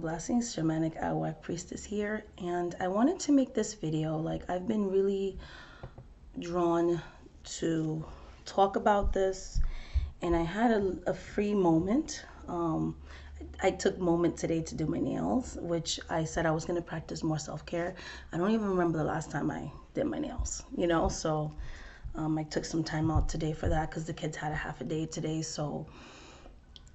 blessings, Shamanic Arawak Priestess here, and I wanted to make this video. Like, I've been really drawn to talk about this, and I had a, a free moment. Um, I took moment today to do my nails, which I said I was going to practice more self care. I don't even remember the last time I did my nails, you know, so um, I took some time out today for that because the kids had a half a day today, so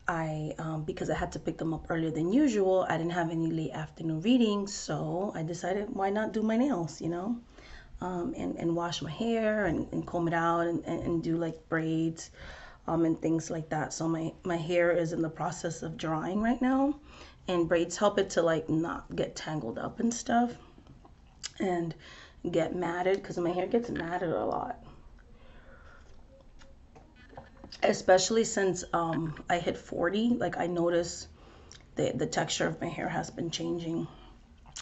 I, um, because I had to pick them up earlier than usual, I didn't have any late afternoon readings, so I decided why not do my nails, you know, um, and, and wash my hair and, and comb it out and, and, and do like braids um, and things like that. So my, my hair is in the process of drying right now, and braids help it to like not get tangled up and stuff and get matted because my hair gets matted a lot especially since um, I hit 40, like I notice the, the texture of my hair has been changing.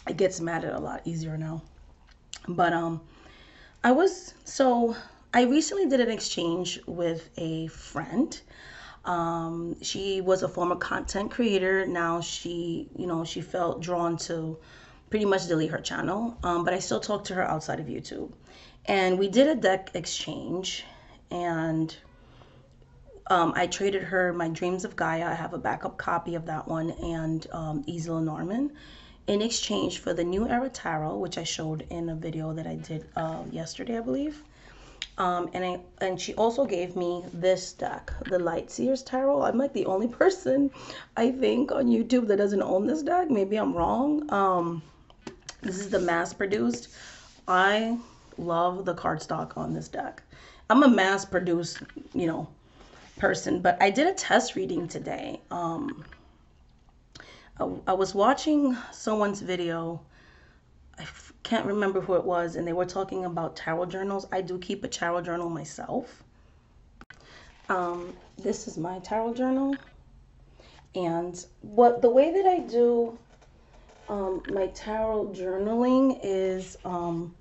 It gets matted a lot easier now. But um, I was, so I recently did an exchange with a friend. Um, she was a former content creator. Now she, you know, she felt drawn to pretty much delete her channel. Um, but I still talk to her outside of YouTube. And we did a deck exchange and um, I traded her my Dreams of Gaia. I have a backup copy of that one and um, Isla Lenormand in exchange for the New Era Tarot, which I showed in a video that I did uh, yesterday, I believe. Um, and I and she also gave me this deck, the Light Seers Tarot. I'm like the only person I think on YouTube that doesn't own this deck. Maybe I'm wrong. Um, this is the mass produced. I love the cardstock on this deck. I'm a mass produced, you know, person, but I did a test reading today. Um, I, I was watching someone's video. I f- can't remember who it was, and they were talking about tarot journals. I do keep a tarot journal myself. Um, this is my tarot journal, and what the way that I do um, my tarot journaling is um,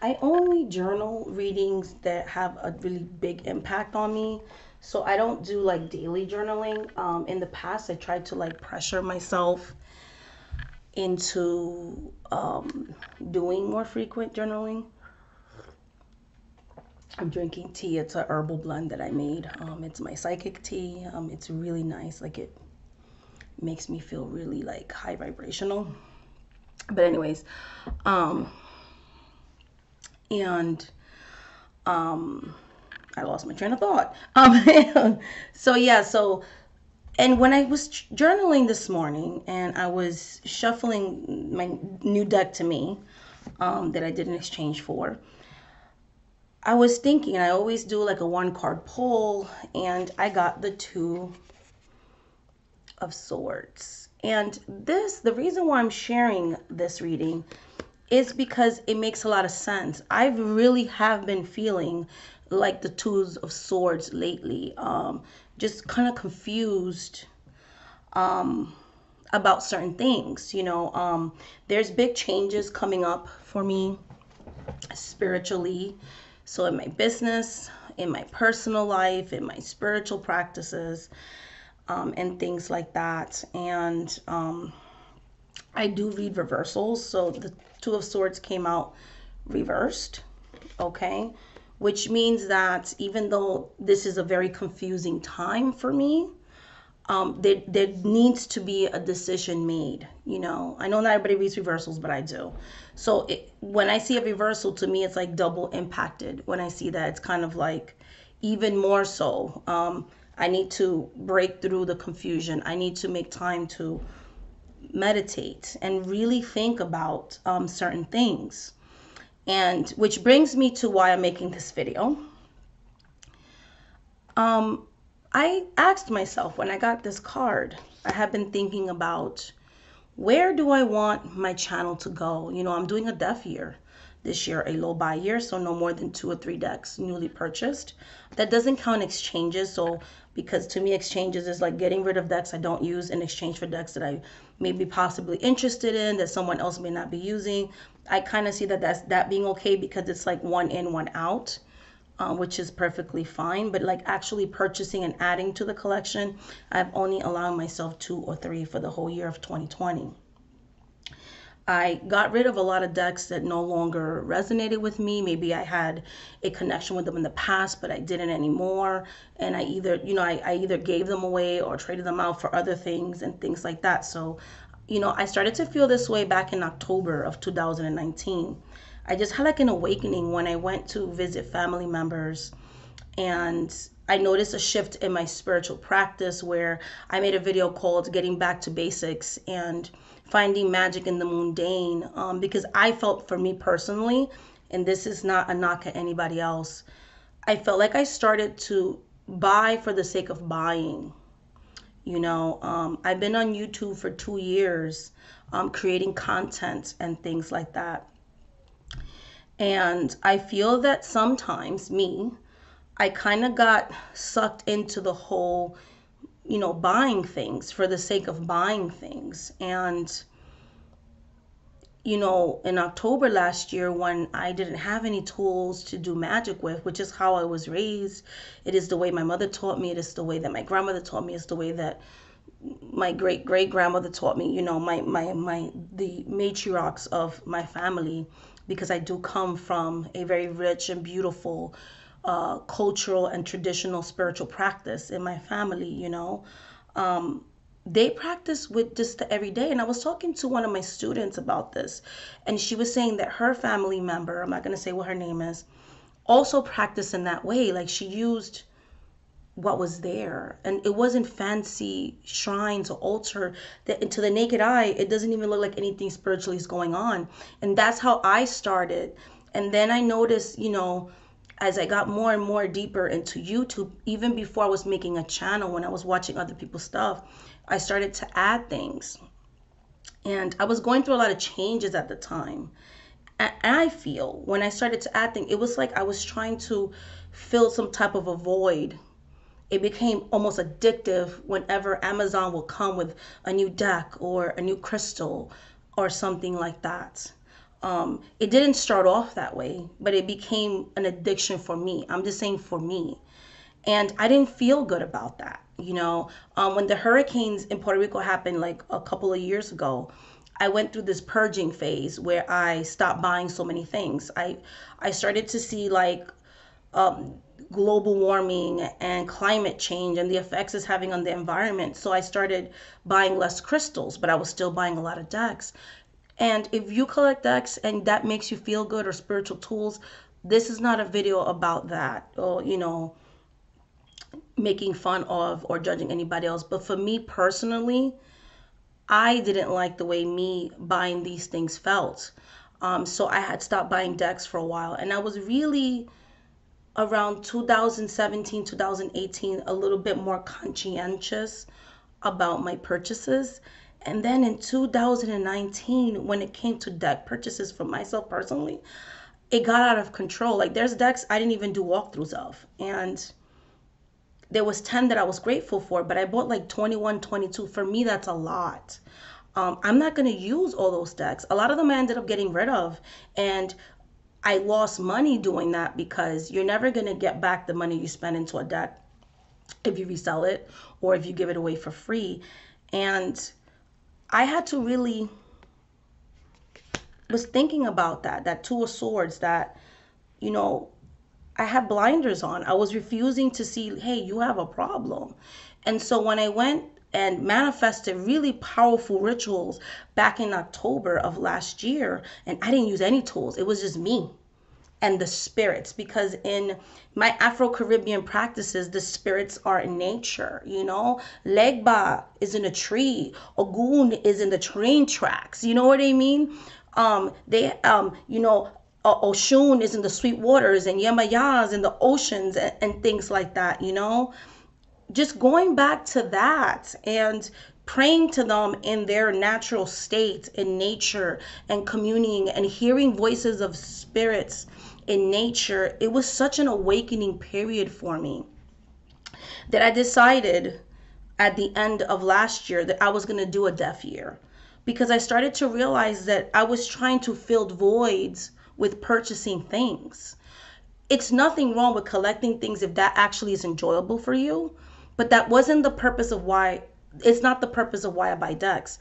I only journal readings that have a really big impact on me. So I don't do like daily journaling. Um, in the past, I tried to like pressure myself into um, doing more frequent journaling. I'm drinking tea. It's a herbal blend that I made. Um, it's my psychic tea. Um, it's really nice. Like it makes me feel really like high vibrational. But anyways, um, and um, I lost my train of thought. Um, so yeah, so and when I was journaling this morning and I was shuffling my new deck to me um, that I did an exchange for, I was thinking, I always do like a one card pull, and I got the two of swords. And this, the reason why I'm sharing this reading is because it makes a lot of sense. I really have been feeling like the twos of swords lately. Um, just kind of confused um, about certain things. You know, um, there's big changes coming up for me spiritually. So in my business, in my personal life, in my spiritual practices, um, and things like that. And um, I do read reversals. So the Two of Swords came out reversed. Okay which means that even though this is a very confusing time for me, um, there, there needs to be a decision made. You know, I know not everybody reads reversals, but I do. So it, when I see a reversal, to me, it's like double impacted. When I see that, it's kind of like even more so. Um, I need to break through the confusion. I need to make time to meditate and really think about um, certain things. And which brings me to why I'm making this video. Um, I asked myself when I got this card, I have been thinking about where do I want my channel to go? You know, I'm doing a deaf year this year, a low buy year, so no more than two or three decks newly purchased. That doesn't count exchanges, so because to me exchanges is like getting rid of decks I don't use in exchange for decks that I may be possibly interested in that someone else may not be using. I kind of see that that's that being okay because it's like one in, one out. uh, which is perfectly fine. But like actually purchasing and adding to the collection, I've only allowed myself two or three for the whole year of 2020. I got rid of a lot of decks that no longer resonated with me. Maybe I had a connection with them in the past, but I didn't anymore. And I either, you know, I, I either gave them away or traded them out for other things and things like that. So, you know, I started to feel this way back in October of 2019. I just had like an awakening when I went to visit family members and I noticed a shift in my spiritual practice where I made a video called Getting Back to Basics and finding magic in the mundane um, because I felt for me personally, and this is not a knock at anybody else, I felt like I started to buy for the sake of buying. You know, um, I've been on YouTube for two years um, creating content and things like that. And I feel that sometimes, me, I kind of got sucked into the whole you know, buying things for the sake of buying things. And, you know, in October last year, when I didn't have any tools to do magic with, which is how I was raised, it is the way my mother taught me, it is the way that my grandmother taught me, it's the way that my great great grandmother taught me, you know, my, my, my, the matriarchs of my family, because I do come from a very rich and beautiful uh, cultural and traditional spiritual practice in my family, you know. Um, they practice with just the everyday. And I was talking to one of my students about this, and she was saying that her family member, I'm not going to say what her name is, also practiced in that way. Like she used what was there and it wasn't fancy shrines or altar that to the naked eye it doesn't even look like anything spiritually is going on and that's how i started and then i noticed you know as I got more and more deeper into YouTube, even before I was making a channel, when I was watching other people's stuff, I started to add things. And I was going through a lot of changes at the time. And I feel when I started to add things, it was like I was trying to fill some type of a void. It became almost addictive whenever Amazon will come with a new deck or a new crystal or something like that um, it didn't start off that way, but it became an addiction for me. I'm just saying for me. And I didn't feel good about that. You know, um, when the hurricanes in Puerto Rico happened like a couple of years ago, I went through this purging phase where I stopped buying so many things. I I started to see like um, global warming and climate change and the effects it's having on the environment. So I started buying less crystals, but I was still buying a lot of decks. And if you collect decks and that makes you feel good or spiritual tools, this is not a video about that or, you know, making fun of or judging anybody else. But for me personally, I didn't like the way me buying these things felt. Um, so I had stopped buying decks for a while. And I was really around 2017, 2018, a little bit more conscientious about my purchases. And then in 2019, when it came to deck purchases for myself personally, it got out of control. Like there's decks I didn't even do walkthroughs of. And there was 10 that I was grateful for, but I bought like 21, 22. For me, that's a lot. Um, I'm not going to use all those decks. A lot of them I ended up getting rid of. And I lost money doing that because you're never going to get back the money you spend into a deck if you resell it or if you give it away for free. And I had to really was thinking about that, that two of swords, that, you know, I had blinders on. I was refusing to see, hey, you have a problem. And so when I went and manifested really powerful rituals back in October of last year, and I didn't use any tools, it was just me and the spirits because in my Afro-Caribbean practices, the spirits are in nature, you know. Legba is in a tree, Ogun is in the train tracks, you know what I mean? Um, they um, you know, Oshun is in the sweet waters and Yemaya's in the oceans and, and things like that, you know. Just going back to that and praying to them in their natural state in nature and communing and hearing voices of spirits in nature, it was such an awakening period for me that I decided at the end of last year that I was going to do a deaf year because I started to realize that I was trying to fill voids with purchasing things. it's nothing wrong with collecting things if that actually is enjoyable for you. But that wasn't the purpose of why, it's not the purpose of why I buy decks.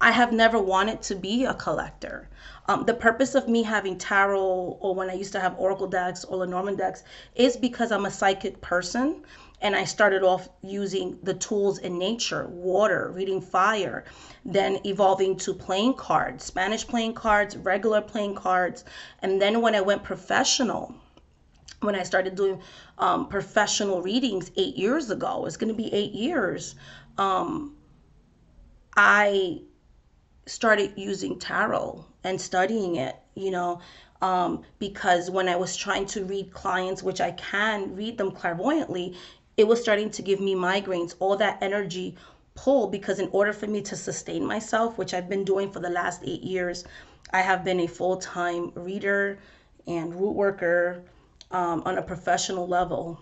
I have never wanted to be a collector. Um, the purpose of me having tarot or when I used to have oracle decks or Lenormand decks is because I'm a psychic person and I started off using the tools in nature, water, reading fire, then evolving to playing cards, Spanish playing cards, regular playing cards. And then when I went professional, when I started doing um, professional readings eight years ago, it's going to be eight years, um, I started using tarot and studying it, you know, um, because when I was trying to read clients, which I can read them clairvoyantly, it was starting to give me migraines, all that energy pull. Because in order for me to sustain myself, which I've been doing for the last eight years, I have been a full time reader and root worker um, on a professional level.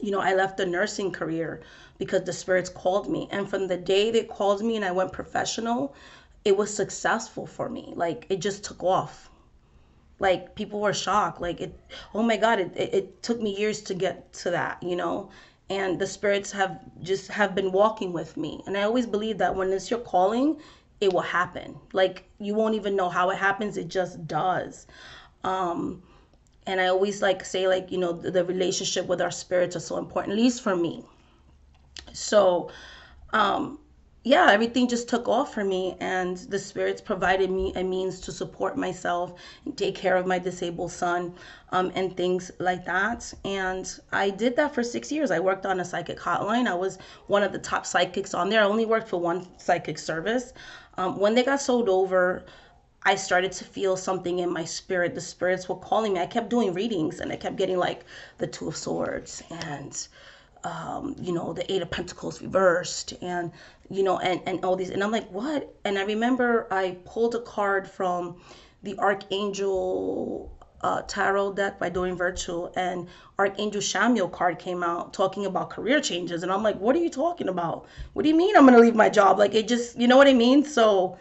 You know, I left the nursing career because the spirits called me. And from the day they called me and I went professional, it was successful for me. Like it just took off. Like people were shocked. Like it, oh my God, it, it, it took me years to get to that, you know? And the spirits have just have been walking with me. And I always believe that when it's your calling, it will happen. Like you won't even know how it happens, it just does. Um, and I always like say like, you know, the, the relationship with our spirits are so important, at least for me so, um, yeah, everything just took off for me, and the spirits provided me a means to support myself and take care of my disabled son um, and things like that. And I did that for six years. I worked on a psychic hotline. I was one of the top psychics on there. I only worked for one psychic service. Um, when they got sold over, I started to feel something in my spirit. The spirits were calling me. I kept doing readings, and I kept getting like the Two of Swords and um, you know, the Eight of Pentacles reversed and, you know, and, and all these. And I'm like, what? And I remember I pulled a card from the Archangel uh, Tarot deck by Doreen Virtue and Archangel Chamuel card came out talking about career changes. And I'm like, what are you talking about? What do you mean I'm to leave my job? Like, it just, you know what I mean? So,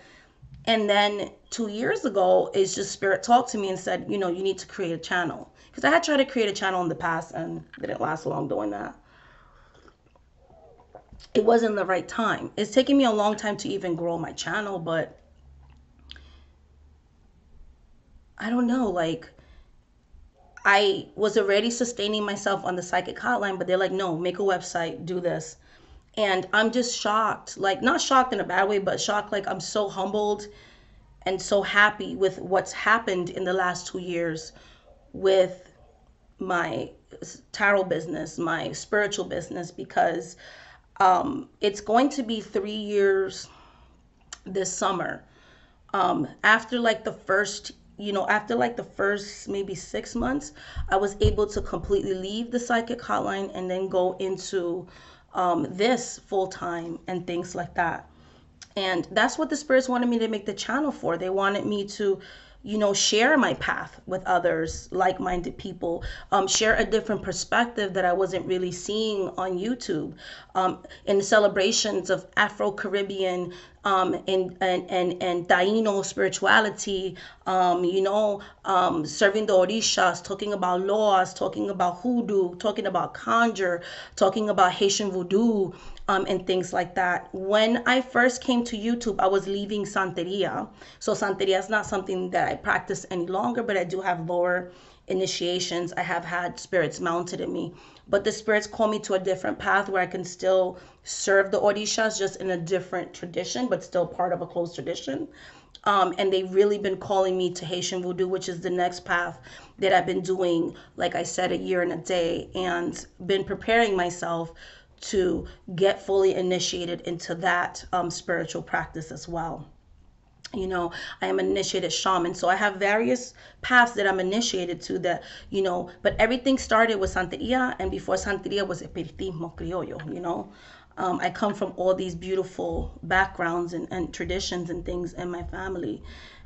and then two years ago, it's just Spirit talked to me and said, you know, you need to create a channel. Because I had tried to create a channel in the past and didn't last long doing that it wasn't the right time. It's taken me a long time to even grow my channel, but I don't know, like I was already sustaining myself on the psychic hotline, but they're like, no, make a website, do this. And I'm just shocked, like not shocked in a bad way, but shocked like I'm so humbled and so happy with what's happened in the last two years with my tarot business, my spiritual business, because um, it's going to be three years this summer. Um, after like the first, you know, after like the first maybe six months, I was able to completely leave the psychic hotline and then go into um, this full time and things like that. And that's what the spirits wanted me to make the channel for. They wanted me to you know, share my path with others, like minded people, um, share a different perspective that I wasn't really seeing on YouTube. Um, in celebrations of Afro Caribbean um, and, and, and, and Taino spirituality, um, you know, um, serving the Orishas, talking about loas, talking about hoodoo, talking about conjure, talking about Haitian voodoo, um, and things like that. When I first came to YouTube, I was leaving Santeria. So Santeria is not something that I practice any longer, but I do have lower initiations. I have had spirits mounted in me, but the spirits call me to a different path where I can still serve the Orishas just in a different tradition, but still part of a closed tradition. Um, and they've really been calling me to Haitian Voodoo, which is the next path that I've been doing, like I said, a year and a day, and been preparing myself to get fully initiated into that um, spiritual practice as well. You know, I am initiated shaman, so I have various paths that I'm initiated to that, you know, but everything started with Santeria, and before Santeria was Espiritismo Criollo, you know. Um, I come from all these beautiful backgrounds and, and traditions and things in my family.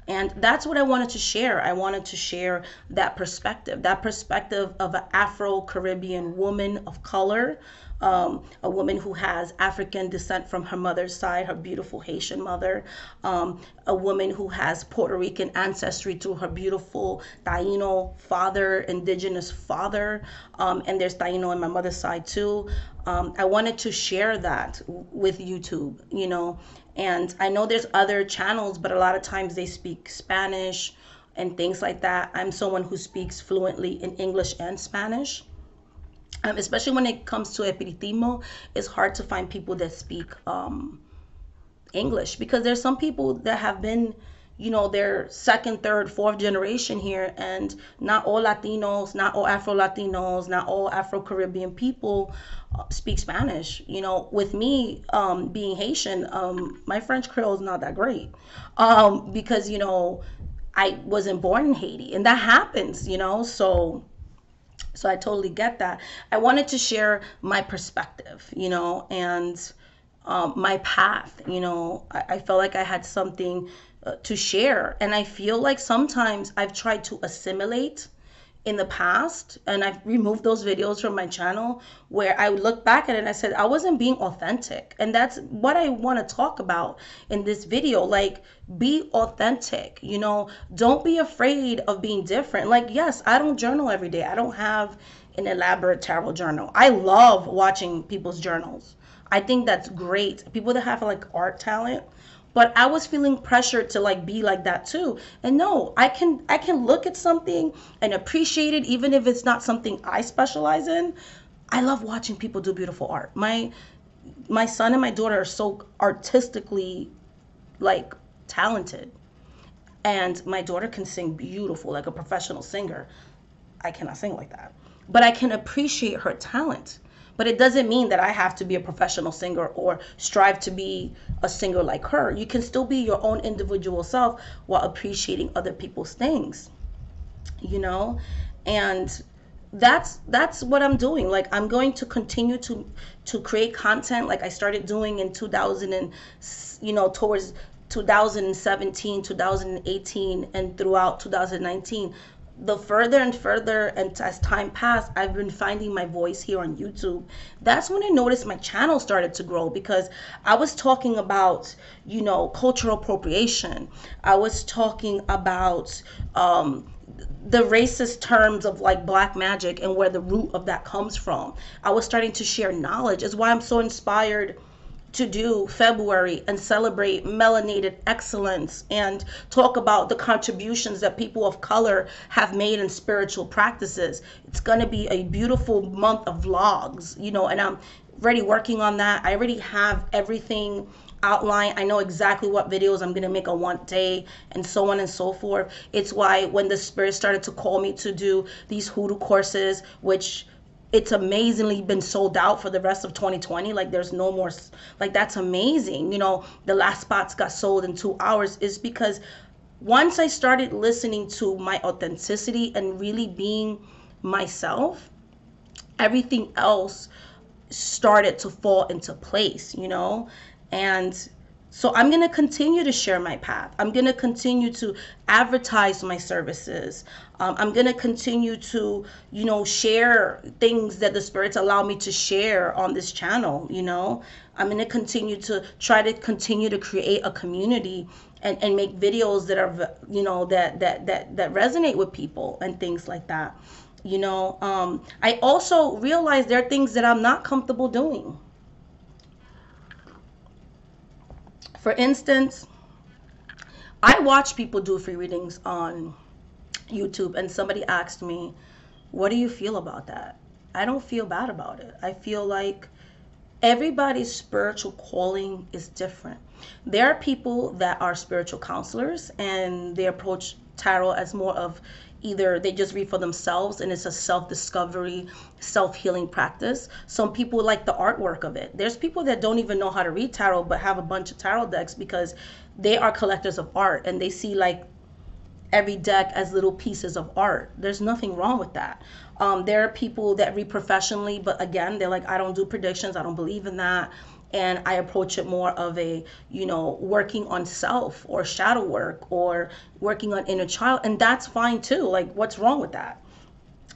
And that's what I wanted to share. I wanted to share that perspective, that perspective of an Afro Caribbean woman of color um, a woman who has African descent from her mother's side, her beautiful Haitian mother, um, a woman who has Puerto Rican ancestry through her beautiful Taino father, indigenous father, um, and there's Taino on my mother's side too. Um, I wanted to share that with YouTube, you know, and I know there's other channels, but a lot of times they speak Spanish and things like that. I'm someone who speaks fluently in English and Spanish um, especially when it comes to espiritismo, it's hard to find people that speak um, English because there's some people that have been, you know, their second, third, fourth generation here, and not all Latinos, not all Afro Latinos, not all Afro Caribbean people uh, speak Spanish. You know, with me um, being Haitian, um, my French Creole is not that great um, because you know I wasn't born in Haiti, and that happens. You know, so so I totally get that. I wanted to share my perspective, you know, and um, my path. You know, I, I felt like I had something uh, to share. And I feel like sometimes I've tried to assimilate in the past and I've removed those videos from my channel where I would look back at it and I said I wasn't being authentic. And that's what I want to talk about in this video. Like be authentic, you know, don't be afraid of being different. Like yes, I don't journal every day. I don't have an elaborate tarot journal. I love watching people's journals. I think that's great. People that have like art talent, but i was feeling pressured to like be like that too. And no i can i can look at something and appreciate it even if it's not something i specialize in. I love watching people do beautiful art. My my son and my daughter are so artistically like talented. And my daughter can sing beautiful like a professional singer. I cannot sing like that. But i can appreciate her talent but it doesn't mean that I have to be a professional singer or strive to be a singer like her. You can still be your own individual self while appreciating other people's things. You know? And that's that's what I'm doing. Like I'm going to continue to to create content like I started doing in 2000 and you know towards 2017, 2018 and throughout 2019 the further and further and as time passed i've been finding my voice here on youtube. That's when i noticed my channel started to grow because i was talking about you know cultural appropriation. I was talking about um, the racist terms of like black magic and where the root of that comes from. I was starting to share knowledge. Is why i'm so inspired to do February and celebrate melanated excellence and talk about the contributions that people of color have made in spiritual practices. It's going to be a beautiful month of vlogs, you know, and I'm already working on that. I already have everything outlined. I know exactly what videos I'm going to make on one day and so on and so forth. It's why when the spirit started to call me to do these hoodoo courses, which it's amazingly been sold out for the rest of 2020 like there's no more like that's amazing you know the last spots got sold in two hours is because once i started listening to my authenticity and really being myself everything else started to fall into place you know? And so I'm going to continue to share my path. I'm going to continue to advertise my services. Um, I'm going to continue to, you know, share things that the spirits allow me to share on this channel, you know. I'm going to continue to try to continue to create a community and, and make videos that are, you know, that, that, that, that resonate with people and things like that. You know, um, I also realize there are things that I'm not comfortable doing For instance, I watch people do free readings on YouTube, and somebody asked me, What do you feel about that? I don't feel bad about it. I feel like everybody's spiritual calling is different. There are people that are spiritual counselors and they approach tarot as more of either they just read for themselves and it's a self-discovery self-healing practice. Some people like the artwork of it. There's people that don't even know how to read tarot but have a bunch of tarot decks because they are collectors of art and they see like every deck as little pieces of art. There's nothing wrong with that. Um, there are people that read professionally but again they're like i don't do predictions. I don't believe in that and I approach it more of a, you know, working on self or shadow work or working on inner child. And that's fine too. Like, what's wrong with that?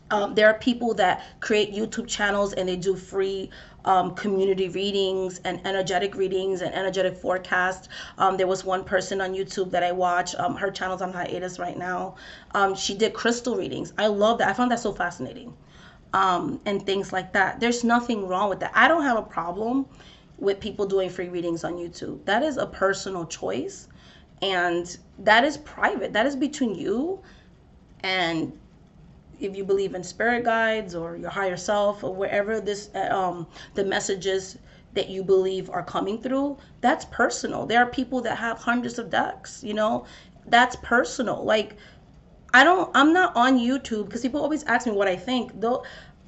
Um, there are people that create YouTube channels and they do free um, community readings and energetic readings and energetic forecasts. Um, there was one person on YouTube that I watch. Um, her channel's on hiatus right now. Um, she did crystal readings. I love that. I found that so fascinating. Um, and things like that. There's nothing wrong with that. I don't have a problem with people doing free readings on YouTube. That is a personal choice and that is private. That is between you and if you believe in spirit guides or your higher self or wherever this um, the messages that you believe are coming through that's personal there are people that have hundreds of decks you know that's personal like i don't i'm not on youtube because people always ask me what i think though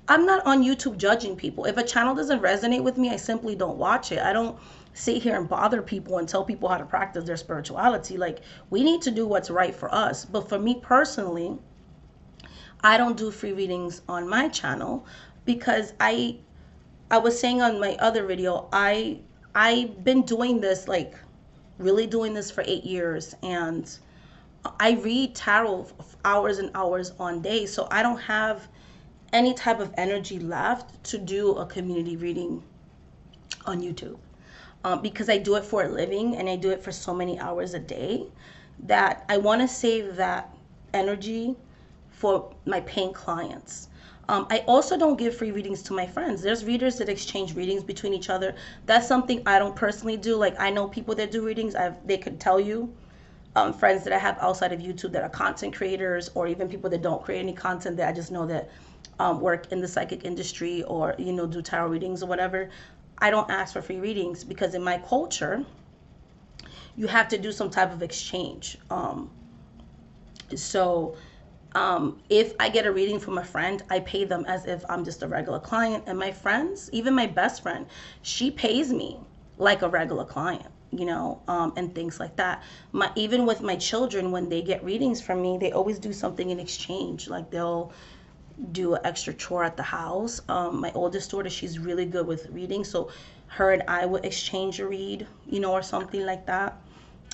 i'm not on youtube judging people. If a channel doesn't resonate with me i simply don't watch it. I don't sit here and bother people and tell people how to practice their spirituality. Like we need to do what's right for us. But for me personally I don't do free readings on my channel because I I was saying on my other video, I I've been doing this like really doing this for 8 years and I read tarot hours and hours on day, so I don't have any type of energy left to do a community reading on YouTube. Um, because I do it for a living and I do it for so many hours a day that I want to save that energy for my paying clients. Um, I also don't give free readings to my friends. There's readers that exchange readings between each other. That's something I don't personally do. Like I know people that do readings. I've, they could tell you. Um, friends that I have outside of YouTube that are content creators, or even people that don't create any content that I just know that um, work in the psychic industry or you know do tarot readings or whatever. I don't ask for free readings because in my culture, you have to do some type of exchange. Um, so um, if I get a reading from a friend, I pay them as if I'm just a regular client. And my friends, even my best friend, she pays me like a regular client, you know, um, and things like that. My even with my children, when they get readings from me, they always do something in exchange. Like they'll do an extra chore at the house. Um, my oldest daughter, she's really good with reading, so her and I would exchange a read, you know, or something like that.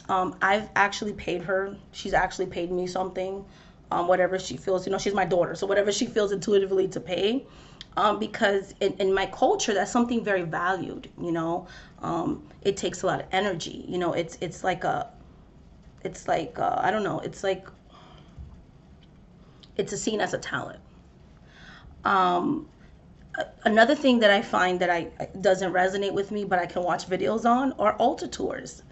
Um, I've actually paid her. She's actually paid me something um, whatever she feels. You know, she's my daughter, so whatever she feels intuitively to pay. Um, because in, in my culture, that's something very valued. You know, um, it takes a lot of energy. You know, it's it's like a, it's like uh, I don't know. It's like it's a seen as a talent. Um, another thing that I find that I doesn't resonate with me, but I can watch videos on, are altar tours.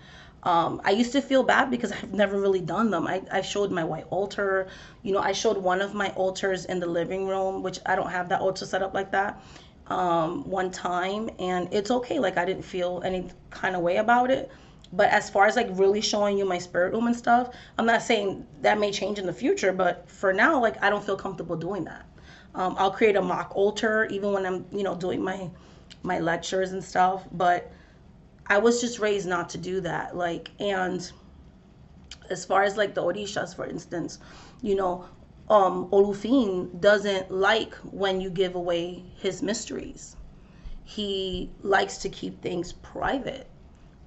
Um, I used to feel bad because I've never really done them. I, I showed my white altar. You know, I showed one of my altars in the living room, which I don't have that altar set up like that, um, one time. And it's okay. Like, I didn't feel any kind of way about it. But as far as like really showing you my spirit room and stuff, I'm not saying that may change in the future, but for now, like, I don't feel comfortable doing that. Um, I'll create a mock altar even when I'm, you know, doing my my lectures and stuff. But I was just raised not to do that. Like, and as far as like the Orishas, for instance, you know, um, Olofin doesn't like when you give away his mysteries. He likes to keep things private.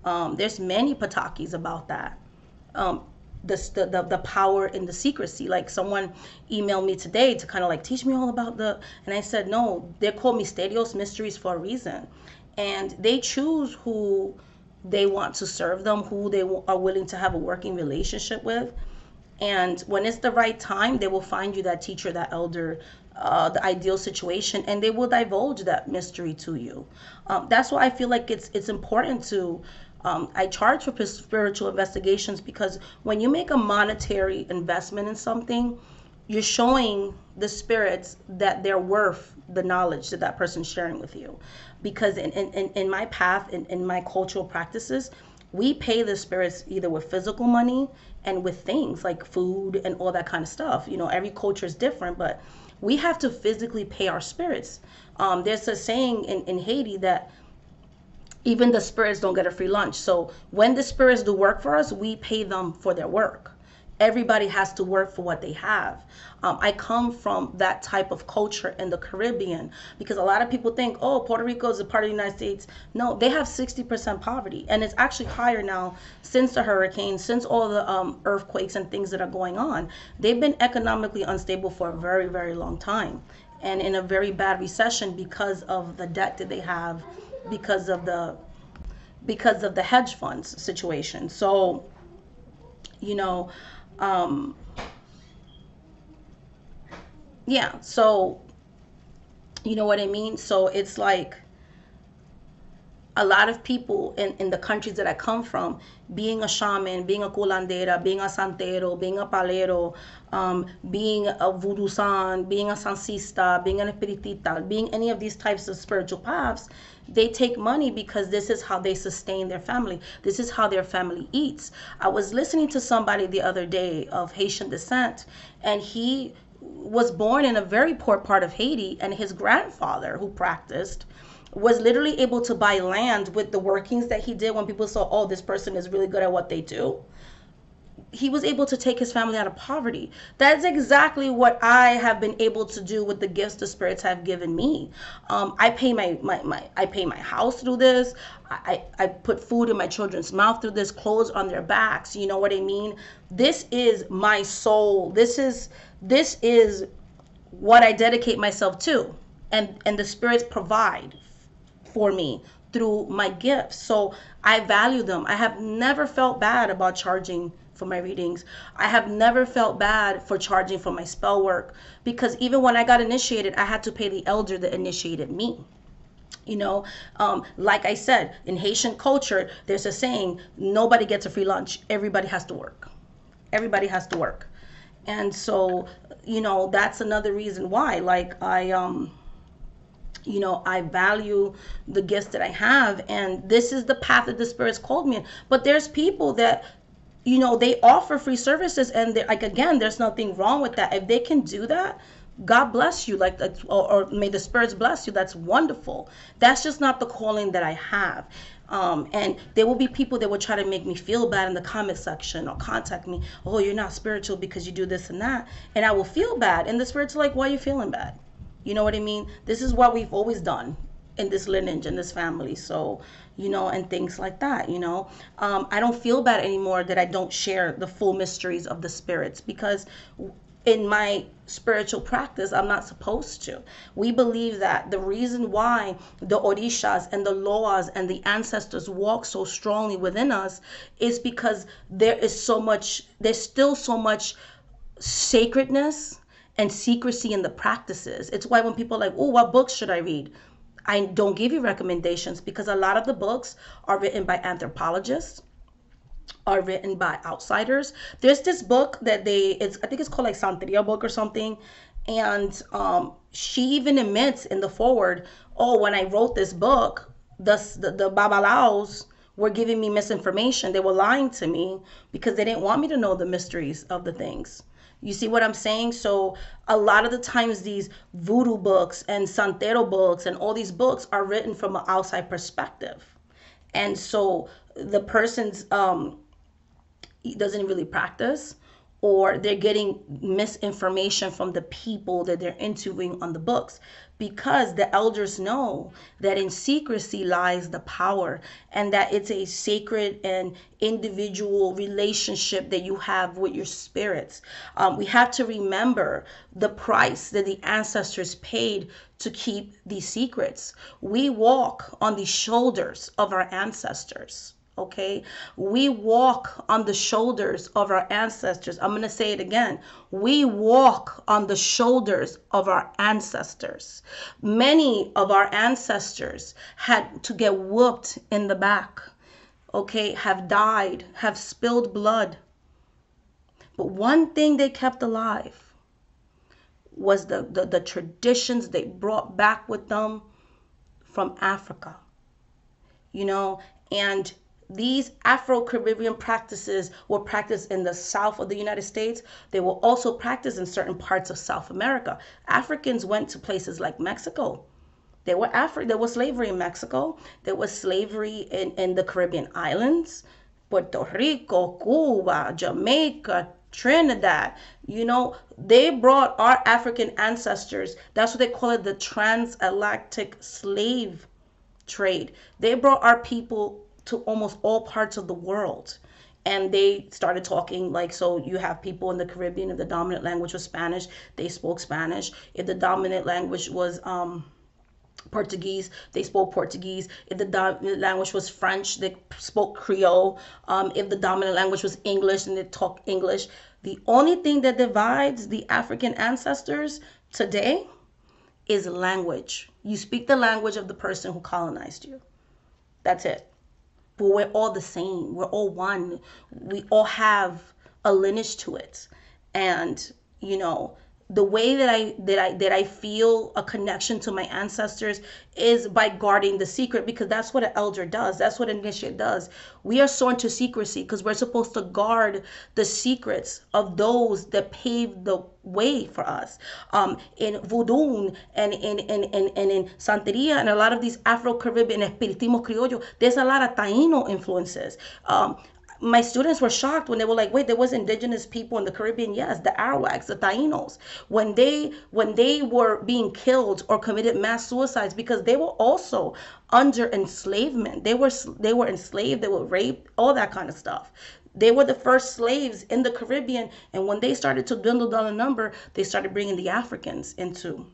Um, there's many patakis about that. Um, the, the, the power in the secrecy. Like someone emailed me today to kind of like teach me all about the, and I said, no, they're called Misterios Mysteries for a reason and they choose who they want to serve them, who they are willing to have a working relationship with. And when it's the right time, they will find you that teacher, that elder, uh, the ideal situation, and they will divulge that mystery to you. Um, that's why I feel like it's it's important to. Um, I charge for spiritual investigations because when you make a monetary investment in something, you're showing the spirits that they're worth the knowledge that that person's sharing with you. Because in, in, in my path in, in my cultural practices we pay the spirits either with physical money and with things like food and all that kind of stuff. You know every culture is different but we have to physically pay our spirits. Um, there's a saying in, in haiti that even the spirits don't get a free lunch so when the spirits do work for us we pay them for their work everybody has to work for what they have. Um, I come from that type of culture in the Caribbean because a lot of people think, oh, Puerto Rico is a part of the United States. No, they have 60% poverty, and it's actually higher now since the hurricane, since all the um, earthquakes and things that are going on. They've been economically unstable for a very, very long time and in a very bad recession because of the debt that they have because of the because of the hedge funds situation. So you know um yeah so you know what i mean? So it's like a lot of people in, in the countries that I come from, being a shaman, being a curandera, being a santero, being a palero, um, being a voodoo san, being a sansista, being an espiritista, being any of these types of spiritual paths, they take money because this is how they sustain their family. This is how their family eats. I was listening to somebody the other day of Haitian descent, and he was born in a very poor part of Haiti, and his grandfather, who practiced, was literally able to buy land with the workings that he did when people saw, oh, this person is really good at what they do. He was able to take his family out of poverty. That's exactly what I have been able to do with the gifts the spirits have given me. Um, I pay my, my, my I pay my house through this. I, I put food in my children's mouth through this, clothes on their backs. You know what I mean? This is my soul. This is this is what I dedicate myself to. And and the spirits provide for me through my gifts. So I value them. I have never felt bad about charging for my readings. I have never felt bad for charging for my spell work because even when I got initiated, I had to pay the elder that initiated me. You know, um, like I said, in Haitian culture, there's a saying nobody gets a free lunch, everybody has to work. Everybody has to work. And so, you know, that's another reason why. Like, I, um, you know i value the gifts that i have and this is the path that the spirits called me in. But there's people that you know they offer free services and like again there's nothing wrong with that. If they can do that god bless you. Like or, or may the spirits bless you. That's wonderful. That's just not the calling that i have. Um, and there will be people that will try to make me feel bad in the comment section or contact me. Oh you're not spiritual because you do this and that. And i will feel bad. And the spirits are like why are you feeling bad you know what I mean? This is what we've always done in this lineage in this family. So you know and things like that you know? Um, i don't feel bad anymore that i don't share the full mysteries of the spirits because in my spiritual practice i'm not supposed to. We believe that the reason why the orishas and the loas and the ancestors walk so strongly within us is because there is so much there's still so much sacredness and secrecy in the practices. It's why when people like, oh, what books should I read? I don't give you recommendations because a lot of the books are written by anthropologists are written by outsiders. There's this book that they it's I think it's called like Santeria book or something. And um, she even admits in the forward, oh, when I wrote this book, the the, the Babalaos were giving me misinformation. They were lying to me because they didn't want me to know the mysteries of the things. You see what I'm saying? So a lot of the times these voodoo books and santero books and all these books are written from an outside perspective. And so the person's um doesn't really practice or they're getting misinformation from the people that they're interviewing on the books because the elders know that in secrecy lies the power and that it's a sacred and individual relationship that you have with your spirits. Um, we have to remember the price that the ancestors paid to keep these secrets. We walk on the shoulders of our ancestors okay? We walk on the shoulders of our ancestors. I'm going to say it again. We walk on the shoulders of our ancestors. Many of our ancestors had to get whooped in the back, okay? Have died, have spilled blood. But one thing they kept alive was the, the, the traditions they brought back with them from Africa. You know, and these Afro-Caribbean practices were practiced in the south of the United States. They were also practiced in certain parts of South America. Africans went to places like Mexico. There were Afri- there was slavery in Mexico. There was slavery in, in the Caribbean islands, Puerto Rico, Cuba, Jamaica, Trinidad. You know, they brought our African ancestors. That's what they call it the transatlantic slave trade. They brought our people to almost all parts of the world. And they started talking like so. You have people in the Caribbean. If the dominant language was Spanish, they spoke Spanish. If the dominant language was um, Portuguese, they spoke Portuguese. If the dominant language was French, they spoke Creole. Um, if the dominant language was English, and they talked English. The only thing that divides the African ancestors today is language. You speak the language of the person who colonized you. That's it. But we're all the same. We're all one. We all have a lineage to it. And, you know, the way that I that I that I feel a connection to my ancestors is by guarding the secret because that's what an elder does. That's what an initiate does. We are sworn to secrecy because we're supposed to guard the secrets of those that paved the way for us. Um, in voodoo and in in, in, in, in Santeria and a lot of these Afro-Caribbean Espiritismo Criollo, there's a lot of Taino influences. Um, my students were shocked when they were like, wait, there was indigenous people in the Caribbean. Yes, the Arawaks, the Tainos, when they when they were being killed or committed mass suicides because they were also under enslavement. They were they were enslaved, they were raped, all that kind of stuff. They were the first slaves in the Caribbean, and when they started to dwindle down the number, they started bringing the Africans into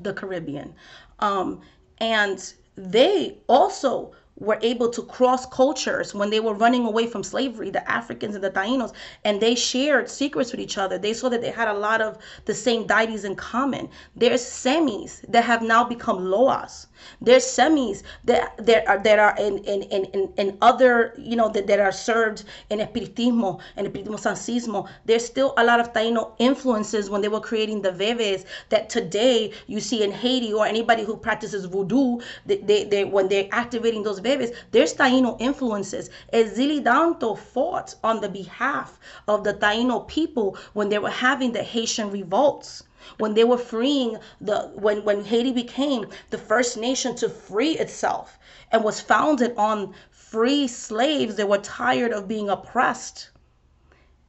the Caribbean, um, and they also were able to cross cultures when they were running away from slavery, the Africans and the Tainos, and they shared secrets with each other. They saw that they had a lot of the same deities in common. There's cemís that have now become loas. There's cemís that that are that are in in in, in other you know that, that are served in espiritismo and espiritismo sancismo. There's still a lot of Taino influences when they were creating the veves that today you see in Haiti or anybody who practices voodoo. They, they, they when they're activating those veves, there's Taino influences. Ezili Dantor fought on the behalf of the Taino people when they were having the Haitian revolts when they were freeing the when when Haiti became the first nation to free itself and was founded on free slaves that were tired of being oppressed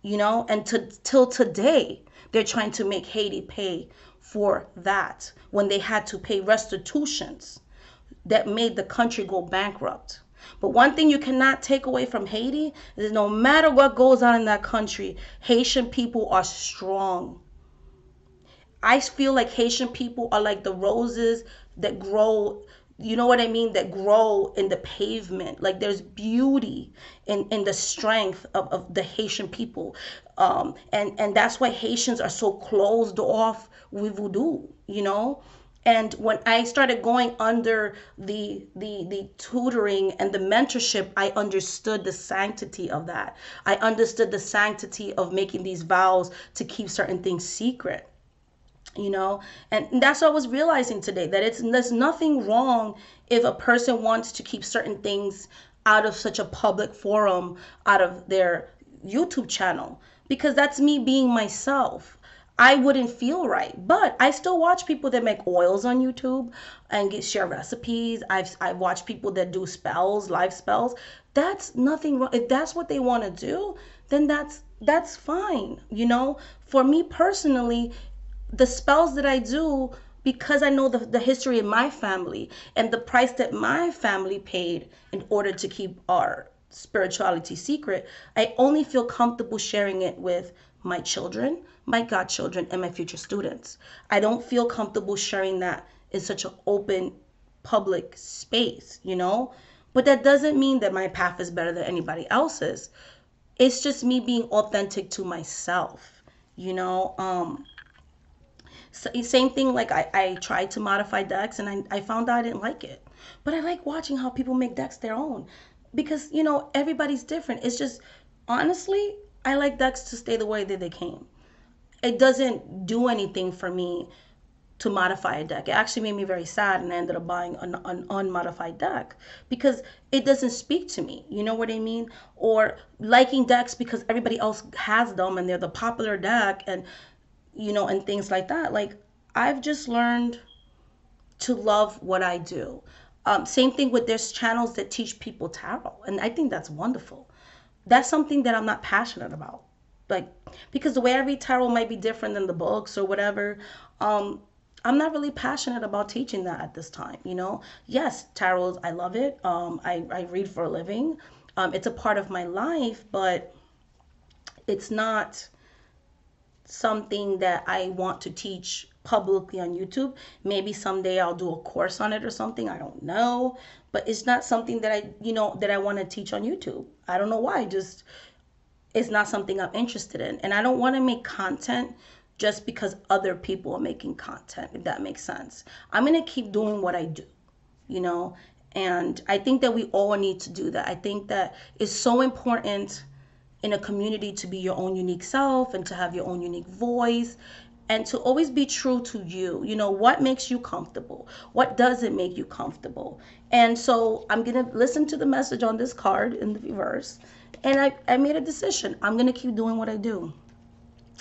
you know and to till today they're trying to make Haiti pay for that when they had to pay restitutions that made the country go bankrupt but one thing you cannot take away from Haiti is no matter what goes on in that country, Haitian people are strong. I feel like Haitian people are like the roses that grow you know what I mean, that grow in the pavement. Like there's beauty in, in the strength of, of the Haitian people. Um, and, and that's why Haitians are so closed off with voodoo, you know? And when I started going under the, the, the tutoring and the mentorship, I understood the sanctity of that. I understood the sanctity of making these vows to keep certain things secret you know and that's what i was realizing today that it's there's nothing wrong if a person wants to keep certain things out of such a public forum out of their youtube channel because that's me being myself I wouldn't feel right. But I still watch people that make oils on YouTube and get share recipes. I've I've watched people that do spells, life spells. That's nothing wrong. If that's what they want to do, then that's that's fine. You know, for me personally, the spells that I do because I know the, the history of my family and the price that my family paid in order to keep our spirituality secret, I only feel comfortable sharing it with my children, my godchildren, and my future students. I don't feel comfortable sharing that in such an open public space, you know? But that doesn't mean that my path is better than anybody else's. It's just me being authentic to myself, you know? Um, same thing like I, I tried to modify decks and I, I found out I didn't like it. But I like watching how people make decks their own because, you know, everybody's different. It's just, honestly, I like decks to stay the way that they came. It doesn't do anything for me to modify a deck. It actually made me very sad and I ended up buying an, an, unmodified deck because it doesn't speak to me. You know what I mean? Or liking decks because everybody else has them and they're the popular deck and you know, and things like that. Like, I've just learned to love what I do. Um, same thing with there's channels that teach people tarot, and I think that's wonderful. That's something that I'm not passionate about. like because the way I read tarot might be different than the books or whatever. Um, I'm not really passionate about teaching that at this time. You know, yes, tarot, I love it. Um, I, I read for a living. Um, it's a part of my life, but it's not something that I want to teach publicly on YouTube. Maybe someday I'll do a course on it or something. I don't know, but it's not something that I, you know, that I want to teach on YouTube. I don't know why. Just it's not something I'm interested in, and I don't want to make content just because other people are making content. If that makes sense, I'm gonna keep doing what I do, you know. And I think that we all need to do that. I think that it's so important in a community to be your own unique self and to have your own unique voice and to always be true to you. You know, what makes you comfortable? What doesn't make you comfortable? And so I'm going to listen to the message on this card in the reverse. And I, I made a decision. I'm going to keep doing what I do,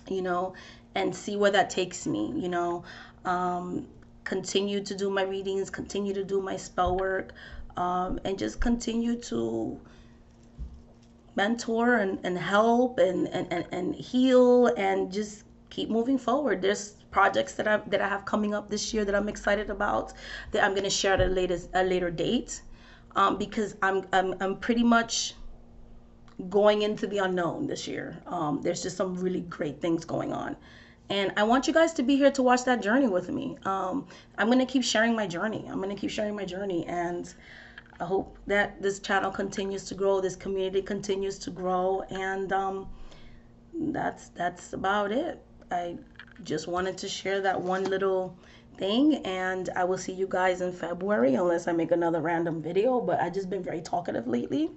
you know, and see where that takes me, you know. Um, continue to do my readings, continue to do my spell work, um, and just continue to mentor and, and help and, and, and, and heal and just keep moving forward. There's projects that I that I have coming up this year that I'm excited about that I'm gonna share at a later a later date. Um, because I'm, I'm I'm pretty much going into the unknown this year. Um, there's just some really great things going on. And I want you guys to be here to watch that journey with me. Um, I'm going to keep sharing my journey. I'm going to keep sharing my journey. And I hope that this channel continues to grow, this community continues to grow, and um, that's that's about it. I just wanted to share that one little thing, and I will see you guys in February unless I make another random video. But I just been very talkative lately,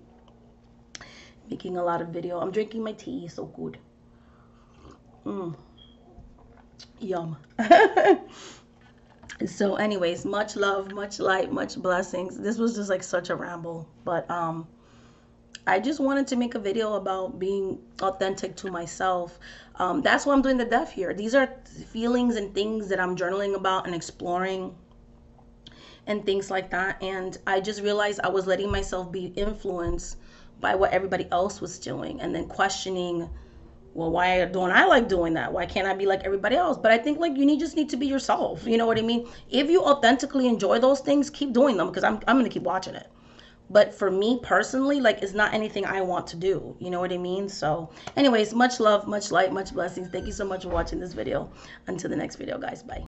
making a lot of video. I'm drinking my tea, so good. Mm. Yum. so anyways much love much light much blessings this was just like such a ramble but um i just wanted to make a video about being authentic to myself. Um, that's why i'm doing the deaf here these are feelings and things that i'm journaling about and exploring and things like that. And i just realized i was letting myself be influenced by what everybody else was doing and then questioning well why don't i like doing that? Why can't i be like everybody else? But i think like you need just need to be yourself. You know what i mean? If you authentically enjoy those things keep doing them because i'm, I'm gonna keep watching it but for me personally like it's not anything i want to do you know what i mean? So anyways much love much light much blessings. Thank you so much for watching this video. Until the next video guys. Bye